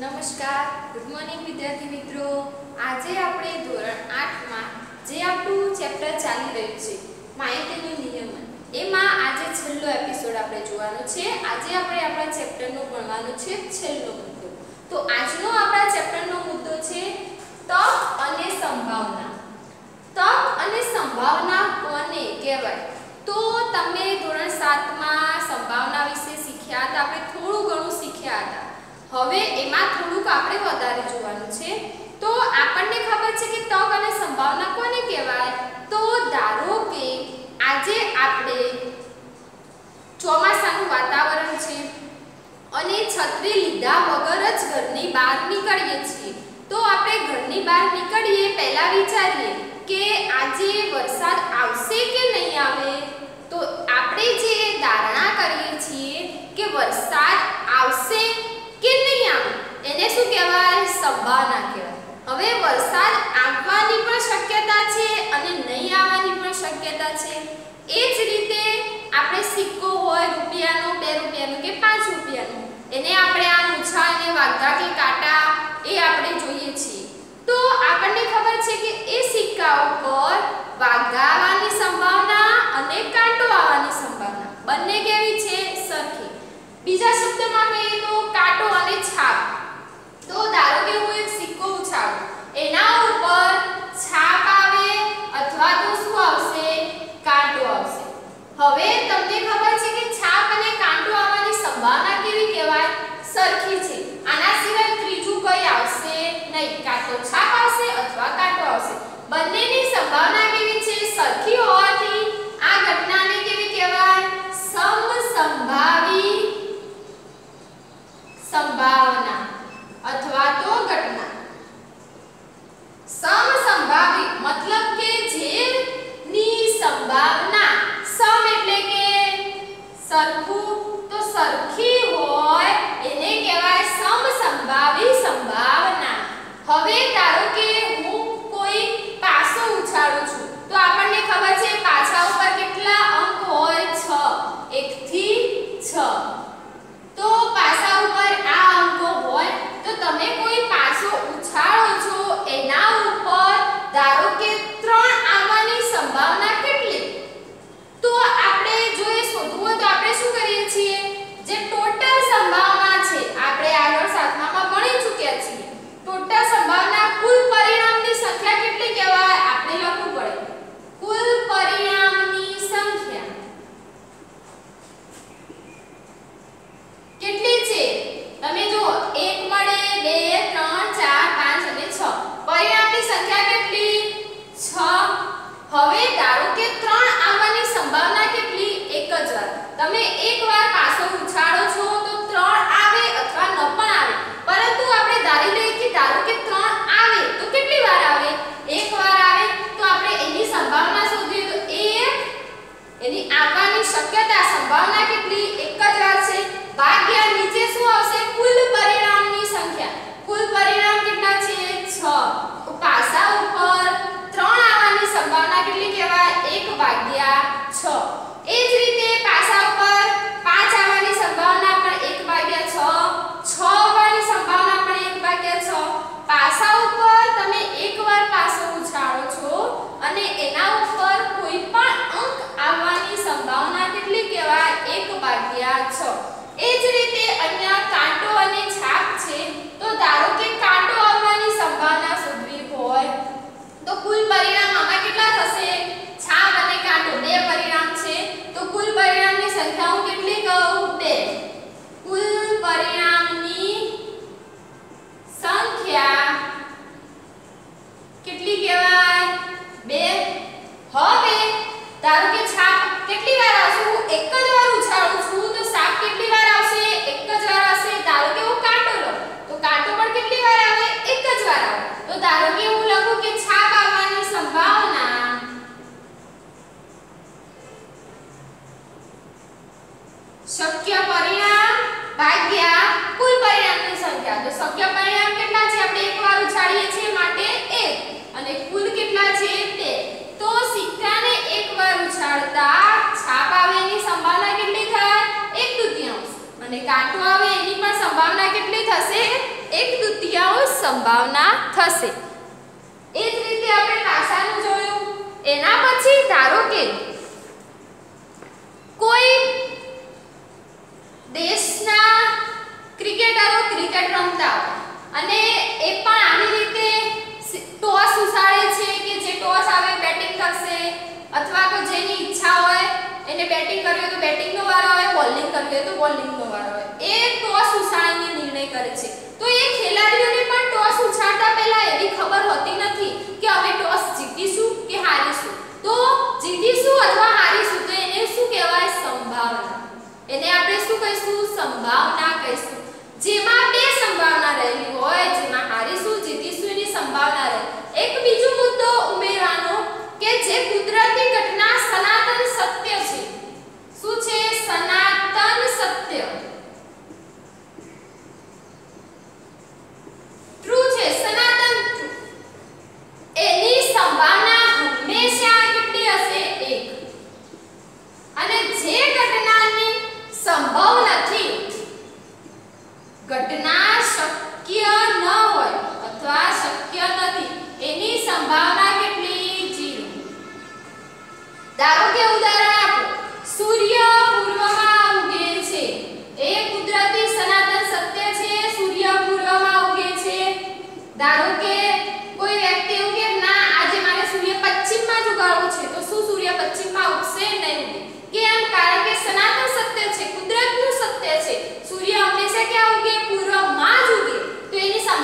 નમસ્કાર. Good morning વિદ્યાર્થી મિત્રો. આજે આપણે ધોરણ 8 માં જે આપણું ચેપ્ટર ચાલી રહ્યું છે, માહિતીનું નિયમન. એમાં આજે છેલ્લો એપિસોડ આપણે જોવાનો છે. આજે આપણે આપણા ચેપ્ટરનો ભણવાનો છે, છેલ્લો મુદ્દો. તો આજનો આપણા ચેપ્ટરનો મુદ્દો છે તક અને સંભાવના તક અને સંભાવના કોને કહેવાય તો તમે ધોરણ 7 માં સંભાવના વિશે શીખ્યા હતા આપણે થોડું ઘણું શીખ્યા હતા હવે એમાં થોડુંક આપણે વધારે જોવાનું છે. તો આપણને ખબર છે કે તક અને સંભાવના કોને કહેવાય? તો ધારો કે આજે આપણે ચોમાસાનું વાતાવરણ છે અને છત્રી લીધા વગર જ ઘરની બહાર નીકળીએ છીએ. તો આપણે ઘરની બહાર નીકળીએ, પહેલા વિચારીએ કે આજે વરસાદ આવશે કે નહીં આવે? તો આપણે જે ધારણા કરીએ છીએ કે વરસાદ આવશે કે નહીં એને શું કહેવાય? સંભાવના કહેવાય. હવે વરસાદ આવવાની પણ શક્યતા છે અને નહીં આવવાની પણ શક્યતા છે. એ જ રીતે આપણે સિક્કો હોય રૂપિયાનો, બે રૂપિયાનો કે પાંચ રૂપિયાનો, એને આપણે આમ અને વાઘા કે કાંટા એ આપણે જોઈએ છીએ. તો આપણને ખબર છે કે એ સિક્કા ઉપર વાઘા આવવાની સંભાવના અને કાંટો આવવાની સંભાવના બંને કેવી છે સરખી. બીજા શબ્દમાં કહીએ તો તમે એકવાર પાસો ઉછાળો છો તો 3 આવે અથવા ન પણ આવે. પરંતુ આપણે ધારી લઈએ કે ધારો કે 3 આવે, તો કેટલી વાર આવે? એક વાર આવે તો આપણે એની સંભાવના શોધીએ તો 1 એની આવવાની શક્યતા, સંભાવના કેટલી? એક જ વાર છે. ભાગ્યા નીચે શું આવશે? કુલ પરિણામની સંખ્યા. કુલ પરિણામ કેટલા છે? 6 પાસા ઉપર 3 આવવાની સંભાવના કેટલી કહેવાય? 1 ભાગ્યા 6 ગાંઠો આવે એની પણ સંભાવના કેટલી થશે? એક દુતિયાઓ સંભાવના થશે.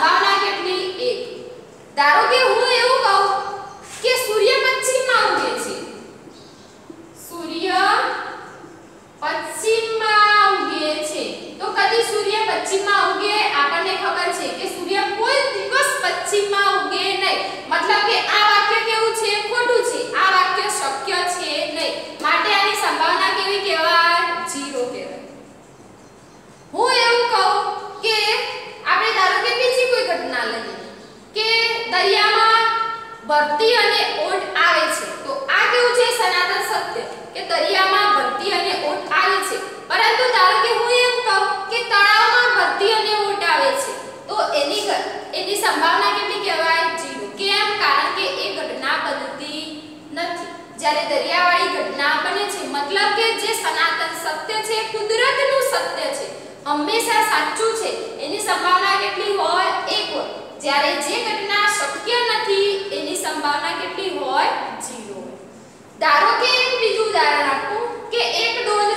સંભાવના કેટલી? એક. ધારો કે હું એવું કહું કે સૂર્ય પશ્ચિમમાં ઉગે છે. સૂર્ય પશ્ચિમમાં ઉગે છે. તો કદી સૂર્ય પશ્ચિમમાં છે કુદરતનું સત્ય છે. હંમેશા સાચું છે. એની સંભાવના કેટલી હોય? 1 હોય. જ્યારે જે ઘટના શક્ય નથી, એની સંભાવના કેટલી હોય? 0 હોય. ધારો કે એક બીજું ઉદાહરણ આપું, કે એક ડોલ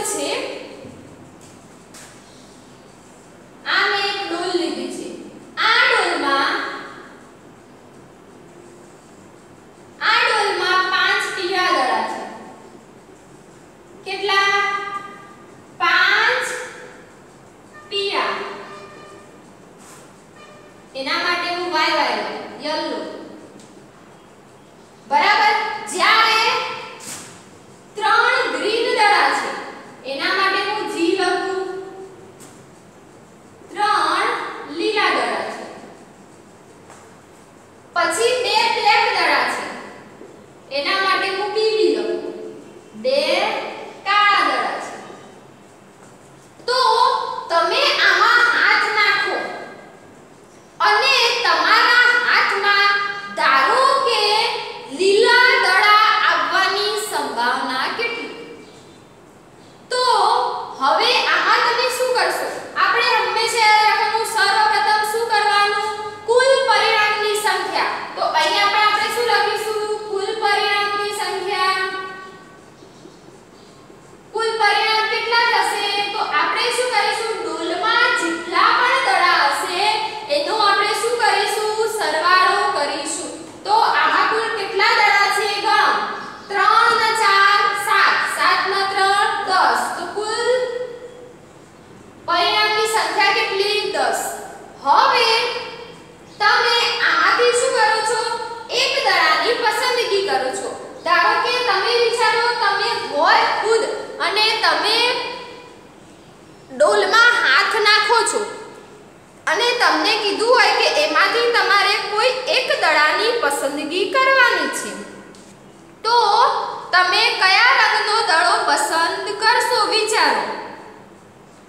તમે કયા રંગનો દડો પસંદ કરશો વિચારો.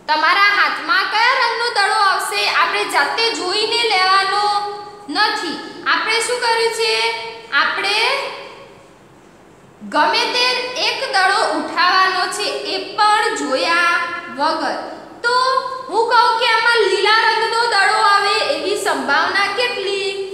તમારા હાથમાં કયા રંગનો દડો આવશે આપણે જાતે જોઈને લેવાનો નથી. આપણે શું કર્યું છે? આપણે ગમે તે એક દડો ઉઠાવવાનો છે એ પણ જોયા વગર. તો હું કહું કે આમાં લીલા રંગનો દડો આવે એવી સંભાવના કેટલી?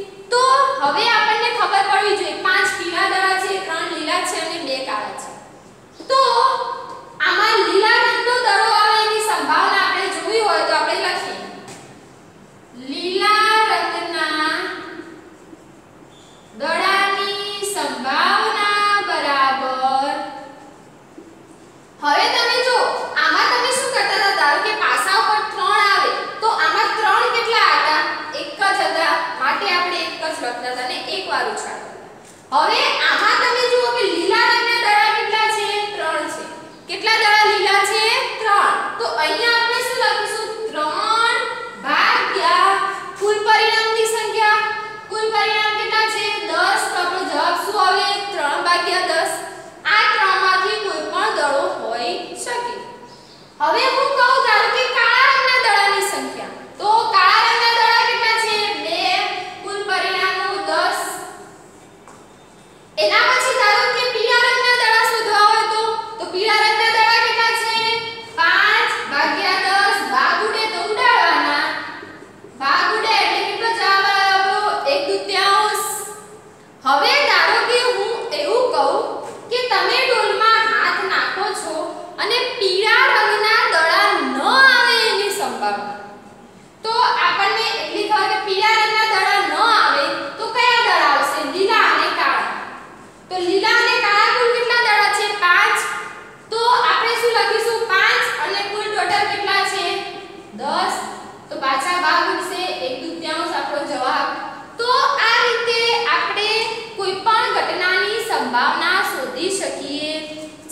લખતા હતા અને એક વાર ઉછાળતા હવે આમાં તમે જુઓ કે લીલા રંગના દડા કેટલા છે? 3 છે. કેટલા દડા લીલા છે? 3 તો અહીંયા આપણે શું લખીશું? 3 ભાગ્યા કુલ પરિણામની સંખ્યા. કુલ પરિણામ કેટલા છે? 10 તો આપણો જવાબ શું આવે? 3 ભાગ્યા 10 આ ત્રણમાંથી કોઈ પણ દડો હોઈ શકે. હવે હું કહું, ધારો કે કાળા રંગના દડાની સંખ્યા તો કાળા રંગના દડા કેટલા છે 2 કુલ પરિણામો 10 એના પછી ધારો કે પીળા રંગના દડા શોધવા હોય તો તો પીળા રંગના દડા કેટલા છે 5 ભાગ્યા 10 ભાગ ઉડે તો ઉડાડવાના ભાગ ઉડે એટલે કેટલો જવાબ આવ્યો એક દુત્યાંશ હવે ધારો કે હું એવું કહું કે તમે ડોલમાં હાથ નાખો છો અને પીળા રંગના દડા ન આવે એની સંભાવના તો આપણને એટલી ખબર કે પીળા રંગના દડા ન આવે તો કયા દડા આવશે? લીલા અને કાળા. તો લીલા અને કાળા કુલ કેટલા દડા છે? 5 તો આપણે શું લખીશું? 5 અને કુલ ટોટલ કેટલા છે? 10 તો પાછા ભાગ ઉડશે. એક દુત્યાંશ આપણો જવાબ. તો આ રીતે આપણે કોઈ પણ ઘટનાની સંભાવના શોધી શકીએ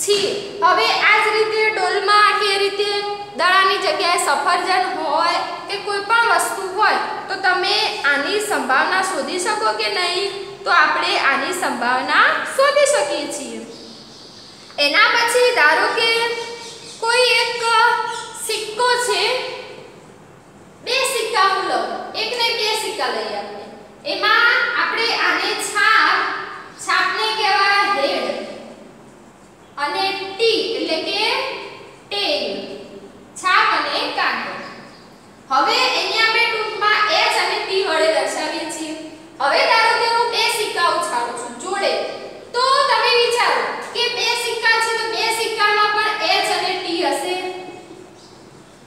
છીએ. હવે આ જ રીતે ડોલમાં કે રીતે દડાની જગ્યાએ સફરજન હોય કે કોઈ પણ વસ્તુ હોય, તો તમે આની સંભાવના શોધી શકો કે નહીં? તો આપણે આની સંભાવના શોધી શકીએ છીએ. એના પછી ધારો કે કોઈ એક સિક્કો છે, બે સિક્કા હું લઉં એક ને બે સિક્કા લઈએ આપણે. એમાં આપણે આને છાપ, છાપને કહેવાય હેડ અને ટી, એટલે કે ટેલ છાપ અને કાંટો હવે એની આપણે ટૂંકમાં એચ અને ટી વડે દર્શાવીએ છીએ હવે ધારો કે હું બે સિક્કા ઉછાળું છું જોડે તો તમે વિચારો કે બે સિક્કા છે તો બે સિક્કામાં પણ એચ અને ટી હશે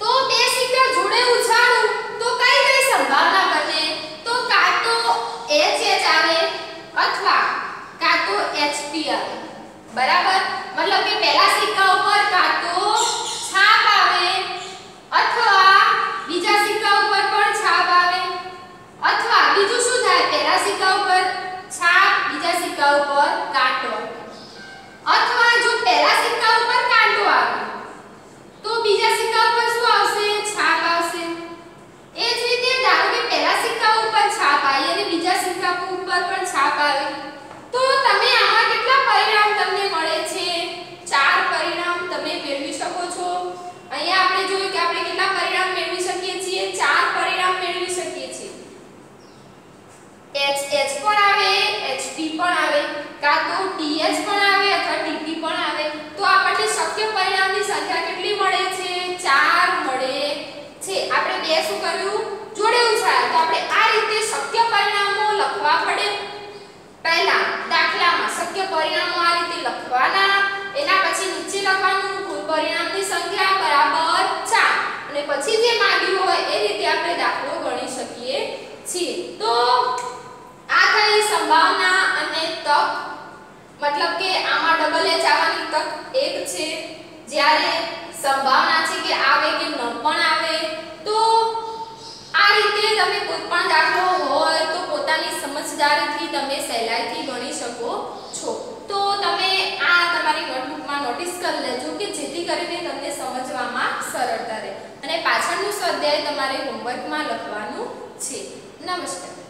તો બે સિક્કા જોડે ઉછાળું તો કઈ કઈ સંભાવના બને તો કાં તો HH આવે અથવા કાં તો HP આવે બરાબર મતલબ કે પહેલા સિક્કા ઉપર કાં તો છાપ આવે અથવા બીજા સિક્કા ઉપર પણ છાપ આવે અથવા બીજું શું થાય પહેલા સિક્કા ઉપર છાપ બીજા સિક્કા ઉપર કાંટો અથવા જો પહેલા સિક્કા ઉપર કાંટો આવે તો બીજા સિક્કા ઉપર શું આવશે છાપ આવશે એ જ રીતે ધારો કે પહેલા સિક્કા ઉપર છાપ આવી અને બીજા સિક્કા ઉપર પણ છાપ આવી તો તમે આમાં કેટલા પરિણામ તમને મળે છે ચાર પરિણામ તમે મેળવી શકો છો અહીંયા આપણે જોયું કે આપણે કેટલા પરિણામ મેળવી શકીએ છીએ ચાર પરિણામ મેળવી શકીએ છીએ H H પણ આવે HP પણ આવે કાં તો TH પણ આવે અથવા TT પણ આવે તો આપણને શક્ય પરિણામની સંખ્યા કેટલી મળે છે ચાર મળે છે આપણે બે શું કર્યું જોડે ઉછાળ્યા તો આપણે આ રીતે શક્ય પરિણામો લખવા પડે પહેલા દાખલામાં શક્ય પરિણામો આ રીતે લખવાના એના પછી નીચે લખવાનું કુલ પરિણામની સંખ્યા બરાબર 4 અને પછી જે માંગ્યું હોય એ રીતે આપણે દાખલો ગણી શકીએ છીએ. તો આ થઈ સંભાવના અને તક. મતલબ કે આમાં ડબલ એચ આવવાની તક એક છે. જ્યારે સંભાવના છે કે આવે કે ન પણ આવે, તો આ રીતે તમે કોઈ પણ દાખલો હોય તો પોતાની સમજદારીથી તમે સહેલાઈથી ગણી શકો છો. તો તમે આ કરી લેજો કે જેથી કરીને તમને સમજવામાં સરળતા રહે. અને પાછળનું સ્વાધ્યાય તમારે હોમવર્કમાં લખવાનું છે. નમસ્કાર.